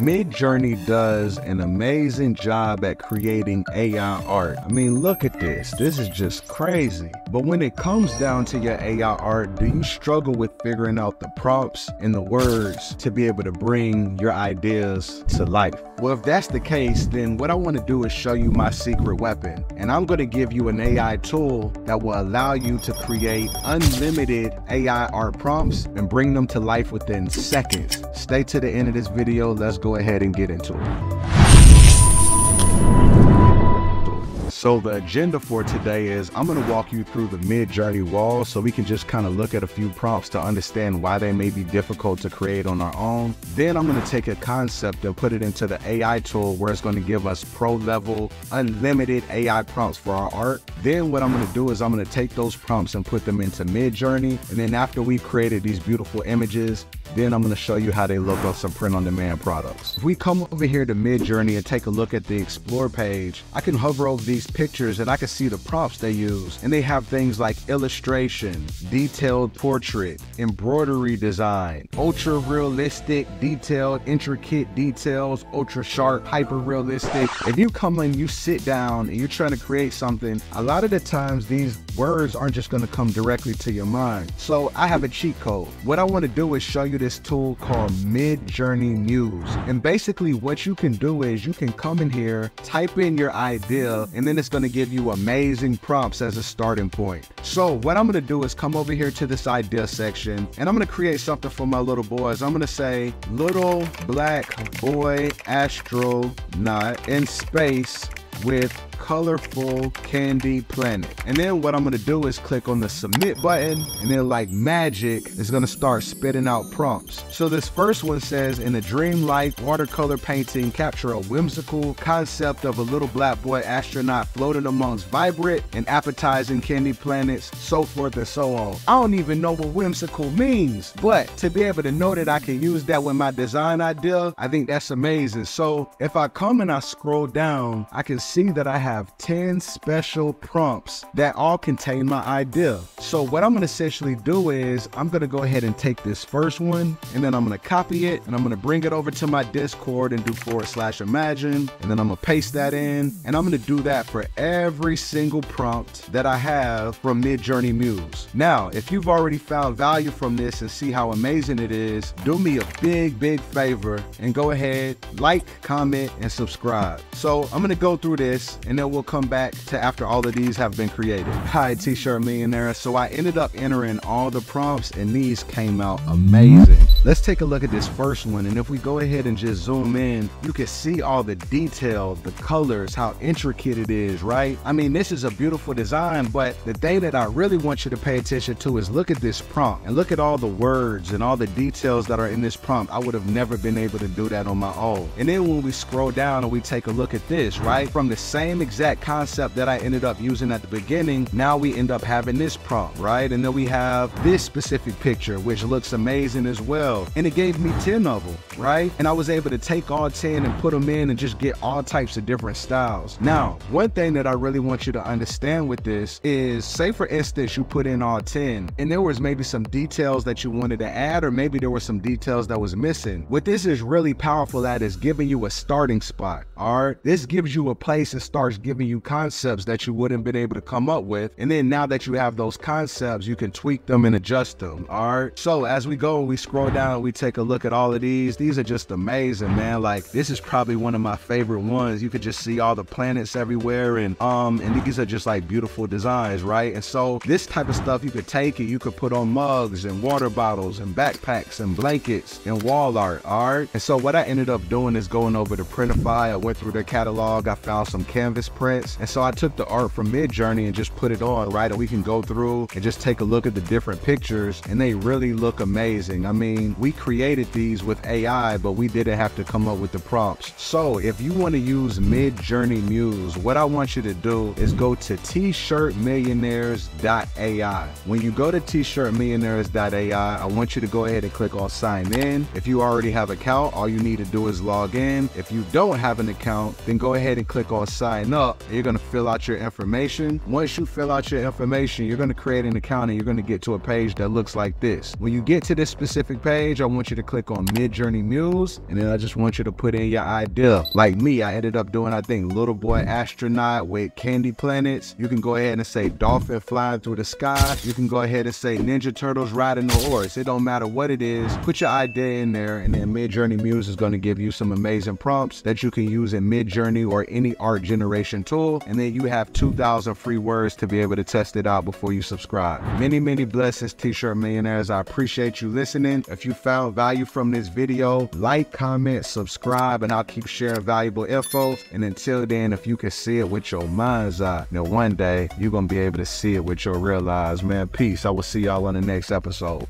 Midjourney does an amazing job at creating AI art. I mean, look at this. This is just crazy. But when it comes down to your AI art, do you struggle with figuring out the prompts and the words to be able to bring your ideas to life? Well, if that's the case, then what I want to do is show you my secret weapon. And I'm going to give you an AI tool that will allow you to create unlimited AI art prompts and bring them to life within seconds. Stay to the end of this video. Let's go ahead and get into it. So the agenda for today is I'm going to walk you through the Midjourney wall so we can just kind of look at a few prompts to understand why they may be difficult to create on our own. Then I'm going to take a concept and put it into the AI tool where it's going to give us pro level, unlimited AI prompts for our art. Then what I'm going to do is I'm going to take those prompts and put them into Midjourney. And then after we've created these beautiful images, then I'm going to show you how they look on some print on demand products. If we come over here to Midjourney and take a look at the explore page, I can hover over these pictures and I can see the prompts they use. And they have things like illustration, detailed portrait, embroidery design, ultra realistic, detailed, intricate details, ultra sharp, hyper realistic. If you come in, you sit down and you're trying to create something, a lot of the times these words aren't just going to come directly to your mind. So I have a cheat code. What I want to do is show you this tool called Midjourney Muse. And basically what you can do is you can come in here, type in your idea, and then it's going to give you amazing prompts as a starting point. So what I'm going to do is come over here to this idea section, and I'm going to create something for my little boys. I'm going to say little black boy astronaut in space with colorful candy planet. And then what I'm gonna do is click on the submit button and then like magic, it's gonna start spitting out prompts. So this first one says, in a dreamlike watercolor painting, capture a whimsical concept of a little black boy astronaut floating amongst vibrant and appetizing candy planets, so forth and so on. I don't even know what whimsical means, but to be able to know that I can use that with my design idea, I think that's amazing. So if I come and I scroll down, I can see that I have have 10 special prompts that all contain my idea. So what I'm gonna essentially do is I'm gonna go ahead and take this first one and then I'm gonna copy it and I'm gonna bring it over to my Discord and do forward slash imagine. And then I'm gonna paste that in and I'm gonna do that for every single prompt that I have from Midjourney Muse. Now, if you've already found value from this and see how amazing it is, do me a big, big favor and go ahead, like, comment, and subscribe. So I'm gonna go through this and we'll come back to after all of these have been created. Hi, T-shirt millionaire. So I ended up entering all the prompts and these came out amazing. Let's take a look at this first one. And if we go ahead and just zoom in, you can see all the detail, the colors, how intricate it is, right? I mean, this is a beautiful design, but the thing that I really want you to pay attention to is look at this prompt and look at all the words and all the details that are in this prompt. I would have never been able to do that on my own. And then when we scroll down and we take a look at this, right? From the same exact concept that I ended up using at the beginning, now we end up having this prompt, right? And then we have this specific picture, which looks amazing as well. And it gave me 10 of them, right? And I was able to take all 10 and put them in and just get all types of different styles. Now, one thing that I really want you to understand with this is, say for instance, you put in all 10 and there was maybe some details that you wanted to add, or maybe there were some details that was missing. What this is really powerful at is giving you a starting spot, all right? This gives you a place that starts giving you concepts that you wouldn't been able to come up with. And then now that you have those concepts, you can tweak them and adjust them. All right. So as we go, we scroll down, we take a look at all of these. These are just amazing, man. Like this is probably one of my favorite ones. You could just see all the planets everywhere. And um, and these are just like beautiful designs, right? And so this type of stuff you could take it, you could put on mugs and water bottles and backpacks and blankets and wall art. All right. And so what I ended up doing is going over to Printify. I went through their catalog. I found some canvas prints and so I took the art from Midjourney and just put it on, right? And we can go through and just take a look at the different pictures and they really look amazing. I mean, we created these with AI, but we didn't have to come up with the prompts. So if you want to use Midjourney Muse, what I want you to do is go to t-shirtmillionaires.ai. When you go to t-shirtmillionaires.ai, I want you to go ahead and click on sign in. If you already have an account, all you need to do is log in. If you don't have an account, then go ahead and click on sign up you're gonna fill out your information. Once you fill out your information, you're gonna create an account and you're gonna get to a page that looks like this. When you get to this specific page, page, I want you to click on Midjourney Muse, and then I just want you to put in your idea. Like me, I ended up doing, I think, Little Boy Astronaut with Candy Planets. You can go ahead and say Dolphin flying through the sky. You can go ahead and say Ninja Turtles riding the horse. It don't matter what it is. Put your idea in there, and then Midjourney Muse is going to give you some amazing prompts that you can use in Midjourney or any art generation tool. And then you have 2,000 free words to be able to test it out before you subscribe. Many, many blessings, T-shirt millionaires. I appreciate you listening. If you found value from this video, like, comment, subscribe, and I'll keep sharing valuable info. And until then, if you can see it with your mind's eye, you know, one day you're going to be able to see it with your real eyes, man. Peace. I will see y'all on the next episode.